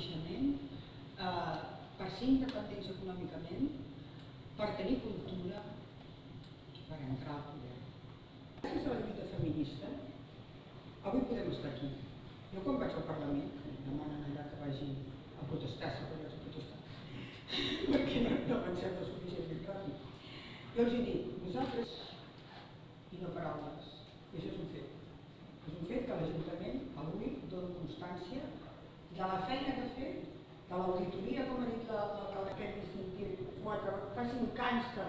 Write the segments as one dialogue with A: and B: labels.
A: coneixement, eh, per ser independents econòmicament, per tenir cultura i per entrar al poder. Gràcies a la lluita feminista, avui podem estar aquí. Jo quan vaig al Parlament, que em demanen allà que vagi a protestar, a protestar, perquè no, no avancem lo suficientment ràpid. Jo els dic, nosaltres, i no paraules, i això és un fet. És un fet que l'Ajuntament avui dona constància de la feina que ha fet, de l'auditoria, com ha dit l'alcalde aquest distintiu, quatre, fa cinc anys que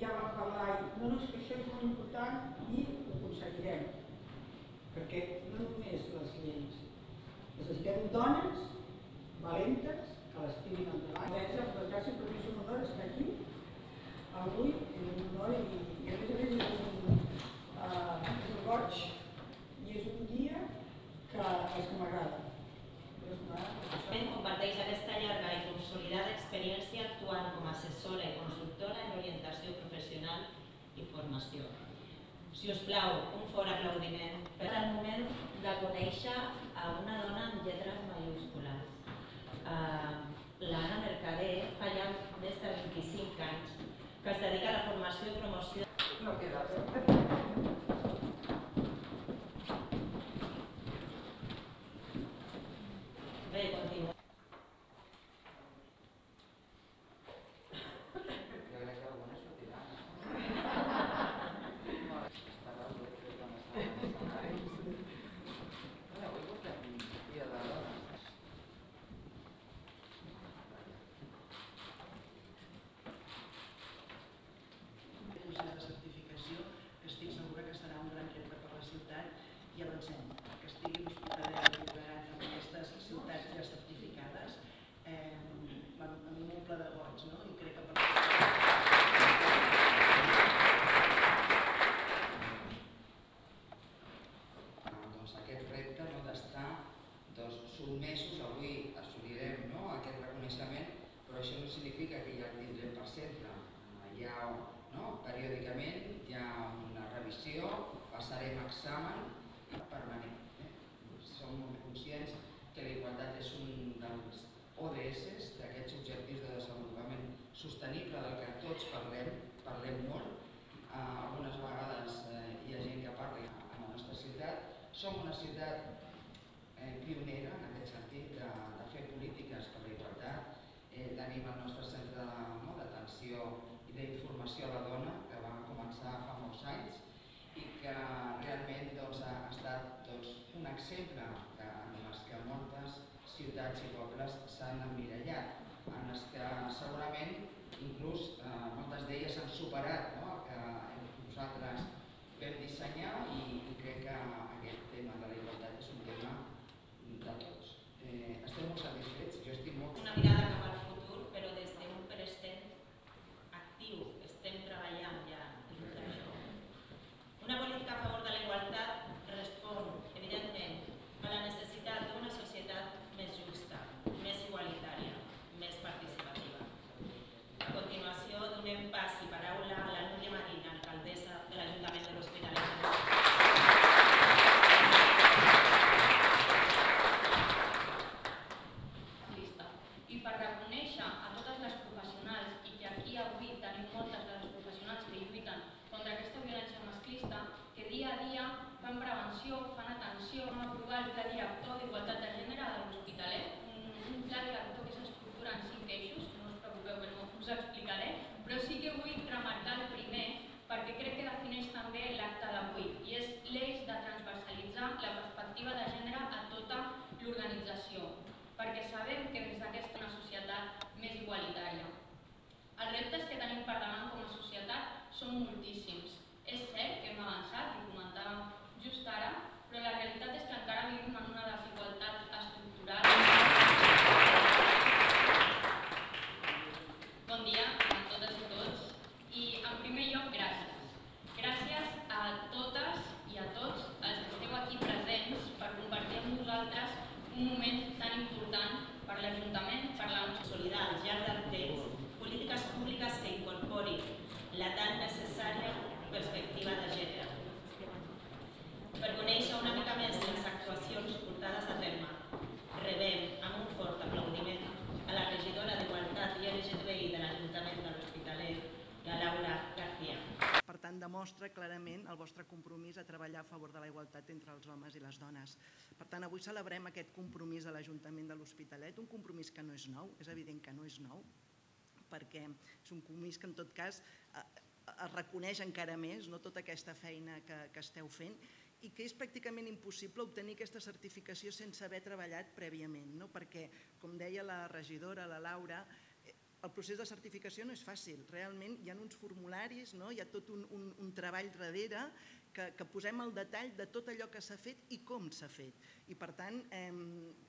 A: ja vam parlar i no, no, és que això és molt important i ho aconseguirem. Perquè no només les lleis, necessitem dones valentes que les tirin endavant. Gràcies, gràcies per mi és un honor estar aquí avui, és un honor i, i a més a més és un, uh, és un goig i és un dia que és que m'agrada. És que m'agrada perquè això-
B: Comparteix aquesta llarga i consolidada experiència actuant com a assessora i consultora en orientació professional formació. Si us plau, un fort aplaudiment per el moment de conèixer a una dona amb lletres majúscules. Uh, L'Anna Mercader fa ja més de 25 anys que es dedica a la formació i promoció
A: No queda.
B: Bé, continua.
C: Jo crec que alguna sortirà. Està la web que vam estar en escenaris. Bueno, avui portem dia de dones.
D: procés de certificació que estic segura que serà un gran repte per la ciutat i avancem. Que estigui l'Hospitalet de Llobregat amb aquestes ciutats ja certificades, eh, a mi m'omple de goig, no? I crec que per...
C: doncs, aquest repte no, d'estar doncs, sotmesos, avui assolirem no, aquest reconeixement, però això no significa que ja el tindrem per sempre. Hi ha, no, periòdicament, hi ha una revisió, passarem examen permanent. Eh? Som molt conscients que la igualtat és un dels ODS, d'aquests objectius de desenvolupament sostenible del que tots parlem, parlem molt, eh, algunes vegades eh, hi ha gent que parla a la nostra ciutat. Som una ciutat eh, pionera en aquest sentit de, fer polítiques per la igualtat. Eh, tenim el nostre centre d'atenció i d'informació a la dona començar fa molts anys i que realment doncs, ha estat doncs, un exemple que, en les que moltes ciutats i pobles s'han emmirallat, en les que segurament inclús eh, moltes d'elles han superat no? el que nosaltres vam dissenyar i, i crec que aquest tema de la igualtat és un tema de tots. Eh, estem molt satisfets, jo estic molt...
B: una mirada cap al futur, però des d'un present actiu. Estem treballant ja en tot això. Una política a favor de la igualtat respon, evidentment, a la necessitat d'una societat més justa, més igualitària, més participativa. A continuació, donem pas i paraula a la Núria Marín, alcaldessa de l'Ajuntament de l'Hospitalet de Llobregat.
E: Lista. I per reconèixer a totes les professionals, i que aquí avui tenim moltes de les professionals que lluiten contra aquesta violència masclista, que dia a dia fan prevenció, fan atenció, vam aprovar el pla director d'igualtat de gènere de l'Hospitalet, un, un pla director que s'estructura en cinc eixos, que no us preocupeu que no us explicaré, però sí que vull remarcar el primer perquè crec que defineix també l'acte d'avui i és l'eix de transversalitzar la perspectiva de gènere a tota l'organització perquè sabem que des d'aquesta una societat més igualitària. Els reptes que tenim per davant com a societat són moltíssims. És cert que hem avançat, i ho comentàvem just ara, però la realitat és que encara vivim en una desigualtat estructural. Bon dia a totes i tots. I en primer lloc, gràcies. Gràcies a totes i a tots els que esteu aquí presents per compartir amb nosaltres un moment tan important per l'Ajuntament, per la
B: consolidar al llarg del temps polítiques públiques que incorporin la tan necessària perspectiva de gènere. Per conèixer una mica més les actuacions portades a terme, rebem amb un fort aplaudiment
D: mostra clarament el vostre compromís a treballar a favor de la igualtat entre els homes i les dones. Per tant, avui celebrem aquest compromís de l'Ajuntament de l'Hospitalet, un compromís que no és nou, és evident que no és nou, perquè és un compromís que en tot cas eh, es reconeix encara més no, tota aquesta feina que, que esteu fent i que és pràcticament impossible obtenir aquesta certificació sense haver treballat prèviament, no? perquè, com deia la regidora, la Laura, el procés de certificació no és fàcil, realment hi ha uns formularis, no? hi ha tot un, un, un treball darrere que, que posem el detall de tot allò que s'ha fet i com s'ha fet. I per tant, eh,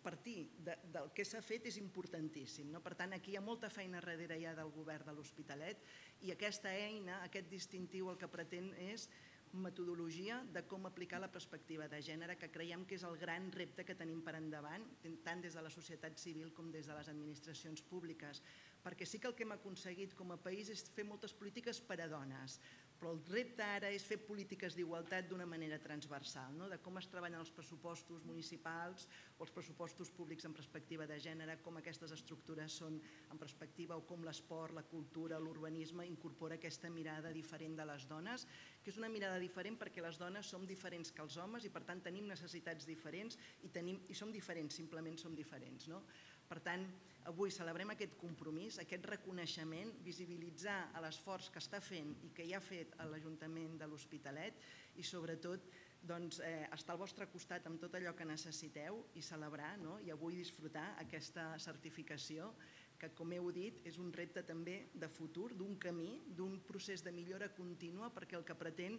D: partir de, del que s'ha fet és importantíssim. No? Per tant, aquí hi ha molta feina darrere ja del govern de l'Hospitalet i aquesta eina, aquest distintiu, el que pretén és metodologia de com aplicar la perspectiva de gènere, que creiem que és el gran repte que tenim per endavant, tant des de la societat civil com des de les administracions públiques. Perquè sí que el que hem aconseguit com a país és fer moltes polítiques per a dones, però el repte ara és fer polítiques d'igualtat d'una manera transversal, no? de com es treballen els pressupostos municipals o els pressupostos públics en perspectiva de gènere, com aquestes estructures són en perspectiva o com l'esport, la cultura, l'urbanisme incorpora aquesta mirada diferent de les dones, que és una mirada diferent perquè les dones som diferents que els homes i per tant tenim necessitats diferents i, tenim, i som diferents, simplement som diferents. No? Per tant, avui celebrem aquest compromís, aquest reconeixement, visibilitzar l'esforç que està fent i que ja ha fet l'Ajuntament de l'Hospitalet i sobretot doncs, eh, estar al vostre costat amb tot allò que necessiteu i celebrar no? i avui disfrutar aquesta certificació que, com heu dit, és un repte també de futur, d'un camí, d'un procés de millora contínua perquè el que pretén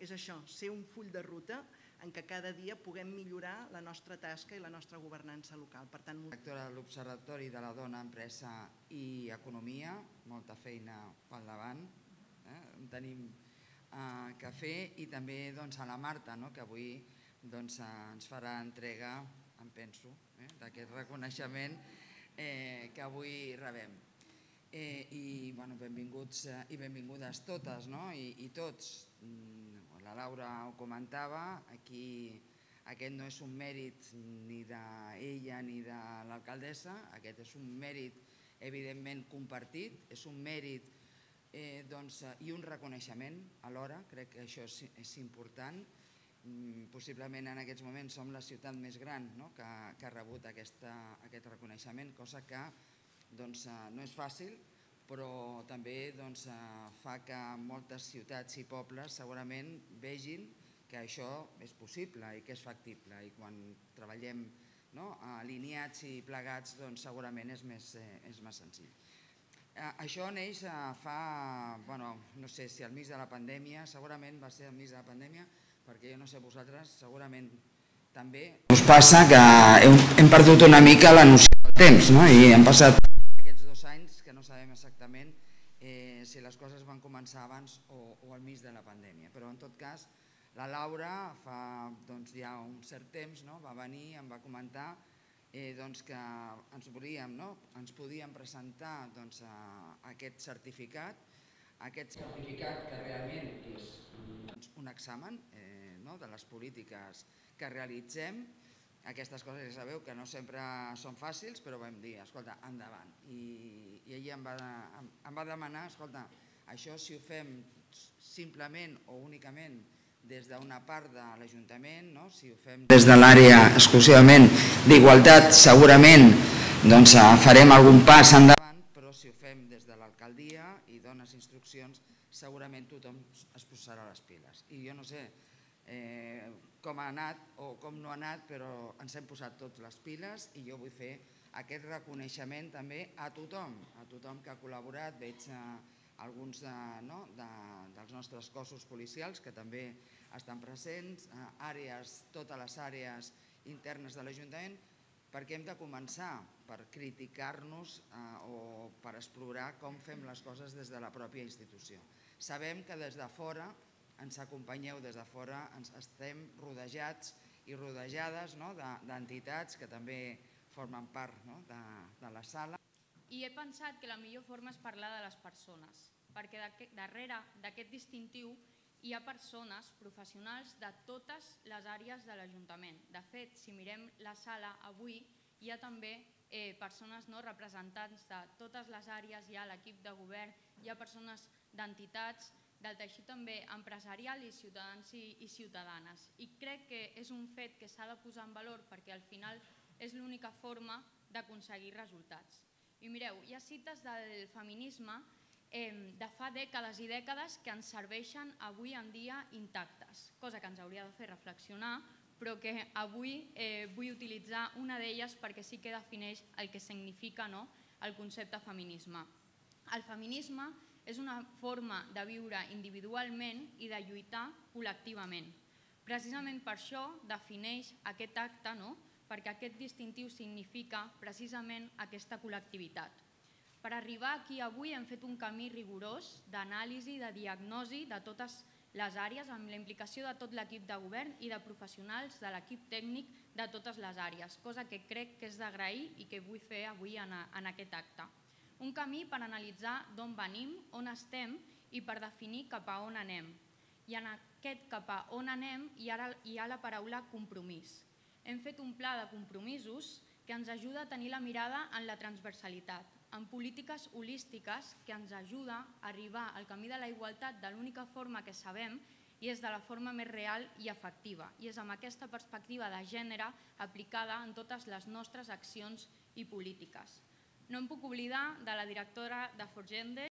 D: és això, ser un full de ruta en què cada dia puguem millorar la nostra tasca i la nostra governança local. Per tant,
C: Directora de l'Observatori de la Dona, Empresa i Economia, molta feina pel davant, eh? en tenim eh, que fer, i també doncs, a la Marta, no? que avui doncs, ens farà entrega, em penso, eh? d'aquest reconeixement eh, que avui rebem. Eh, I bueno, benvinguts eh, i benvingudes totes no? I, i tots. Mm, la Laura ho comentava, aquí aquest no és un mèrit ni d'ella ni de l'alcaldessa, aquest és un mèrit evidentment compartit, és un mèrit eh, doncs, i un reconeixement alhora, crec que això és, és important. Mm, possiblement en aquests moments som la ciutat més gran no? que, que ha rebut aquesta, aquest reconeixement, cosa que doncs, eh, no és fàcil, però també doncs, eh, fa que moltes ciutats i pobles segurament vegin que això és possible i que és factible i quan treballem no, alineats i plegats doncs, segurament és més, eh, és més senzill. Això neix fa, bueno, no sé si al mig de la pandèmia, segurament va ser al mig de la pandèmia, perquè jo no sé vosaltres, segurament també us passa que hem, perdut una mica la noció del temps no? i hem passat exactament eh, si les coses van començar abans o, o al mig de la pandèmia. Però en tot cas, la Laura fa doncs, ja un cert temps no, va venir em va comentar eh, doncs, que ens, volíem, no, ens podíem presentar doncs, a, a aquest certificat, aquest certificat que realment és doncs, un examen eh, no, de les polítiques que realitzem aquestes coses ja sabeu que no sempre són fàcils, però vam dir, escolta, endavant. I, i ella em va, em, em va demanar, escolta, això si ho fem simplement o únicament des d'una part de l'Ajuntament, no? si ho fem des de l'àrea exclusivament d'igualtat, segurament doncs, farem algun pas endavant, però si ho fem des de l'alcaldia i dones instruccions, segurament tothom es posarà les piles. I jo no sé, eh, com ha anat o com no ha anat, però ens hem posat tots les piles i jo vull fer aquest reconeixement també a tothom, a tothom que ha col·laborat, veig eh, alguns de, no, de, dels nostres cossos policials que també estan presents, eh, àrees, totes les àrees internes de l'Ajuntament, perquè hem de començar per criticar-nos eh, o per explorar com fem les coses des de la pròpia institució. Sabem que des de fora ens acompanyeu des de fora, ens estem rodejats i rodejades no, d'entitats que també formen part no, de, de la sala.
E: I he pensat que la millor forma és parlar de les persones, perquè darrere d'aquest distintiu hi ha persones professionals de totes les àrees de l'Ajuntament. De fet, si mirem la sala avui, hi ha també eh, persones no representants de totes les àrees, hi ha l'equip de govern, hi ha persones d'entitats, del teixit també empresarial i ciutadans i, i ciutadanes. I crec que és un fet que s'ha de posar en valor perquè al final és l'única forma d'aconseguir resultats. I mireu, hi ha cites del feminisme eh, de fa dècades i dècades que ens serveixen avui en dia intactes, cosa que ens hauria de fer reflexionar, però que avui eh, vull utilitzar una d'elles perquè sí que defineix el que significa no, el concepte feminisme. El feminisme és una forma de viure individualment i de lluitar col·lectivament. Precisament per això defineix aquest acte, no? perquè aquest distintiu significa precisament aquesta col·lectivitat. Per arribar aquí avui hem fet un camí rigorós d'anàlisi, de diagnosi de totes les àrees amb la implicació de tot l'equip de govern i de professionals de l'equip tècnic de totes les àrees, cosa que crec que és d'agrair i que vull fer avui en, en aquest acte. Un camí per analitzar d'on venim, on estem i per definir cap a on anem. I en aquest cap a on anem hi ha, hi ha la paraula compromís. Hem fet un pla de compromisos que ens ajuda a tenir la mirada en la transversalitat, en polítiques holístiques que ens ajuda a arribar al camí de la igualtat de l'única forma que sabem i és de la forma més real i efectiva. I és amb aquesta perspectiva de gènere aplicada en totes les nostres accions i polítiques. No em puc oblidar de la directora de Forgende